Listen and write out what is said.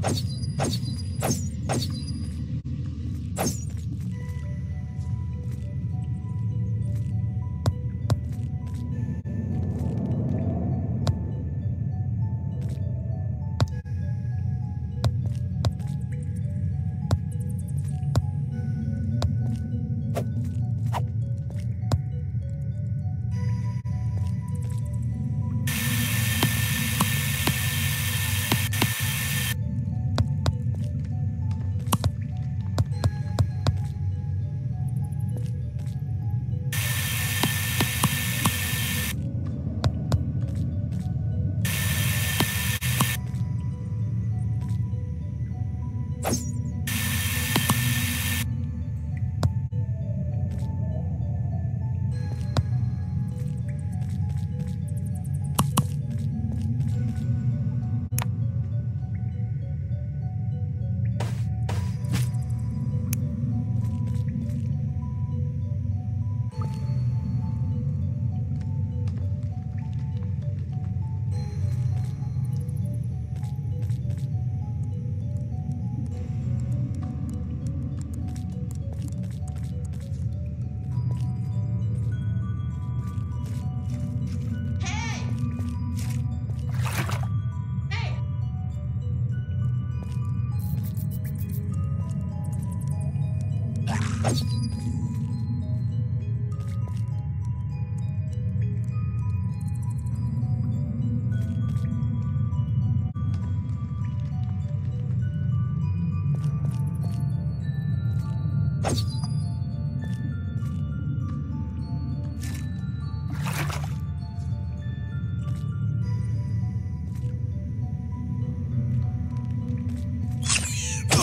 Hey! Hey!